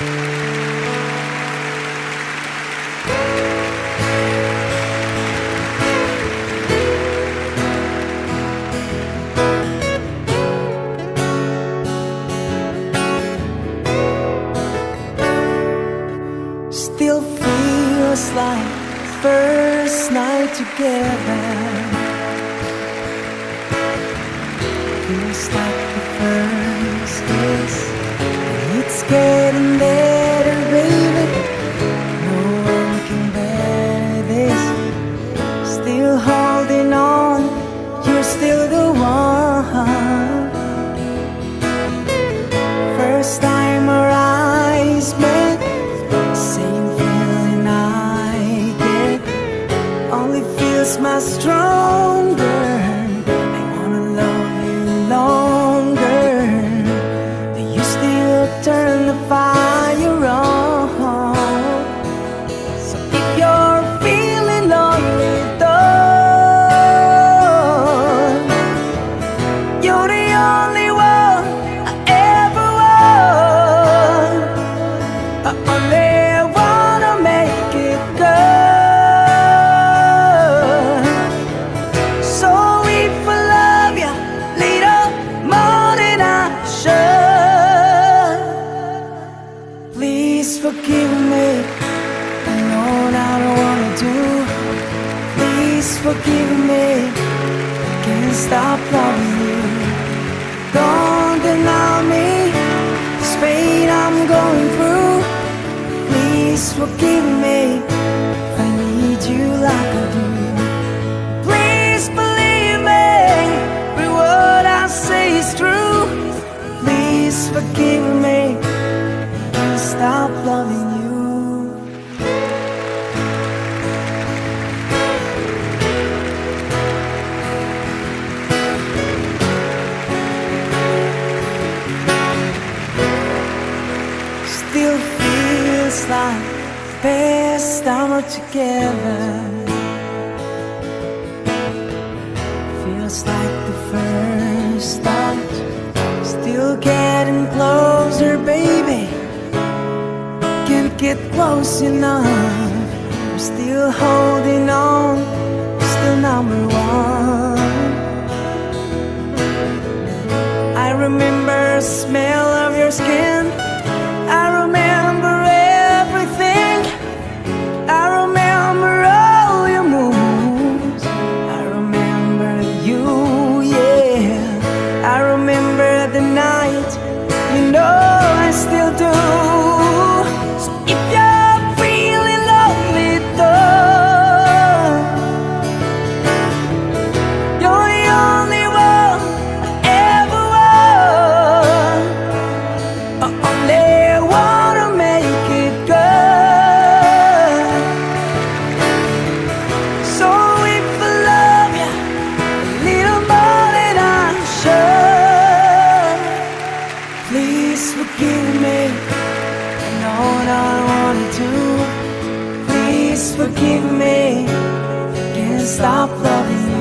Still feels like first night together. Feels like the first kiss. Getting better, baby. No one can bear this. Still holding on, you're still the one. First time our eyes met, same feeling I get. Only feels my stronger. Forgive me. I know what I don't wanna do. Please forgive me. I can't stop loving you. Don't deny me this pain I'm going through. Please forgive me I need you like I do. Best time we're together. Feels like the first start. Still getting closer, baby. Can't get close enough. I'm still holding on. Do. Please forgive me. Can't stop loving